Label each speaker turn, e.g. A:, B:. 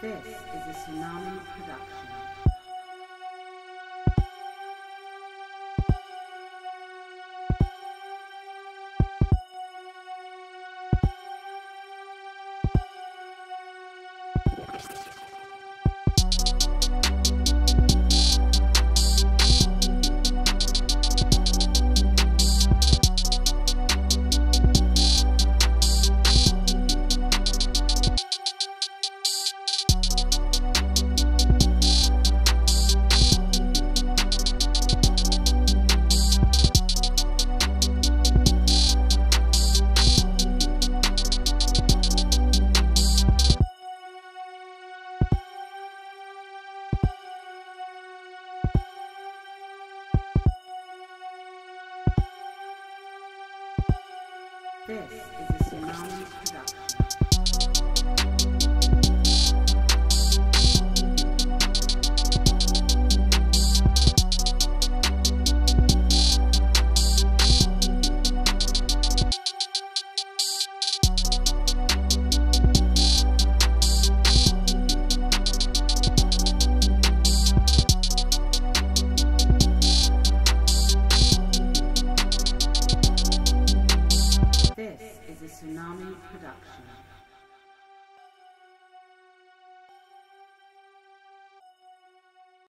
A: This is a Tsunami production. This is a. Tsunami Production.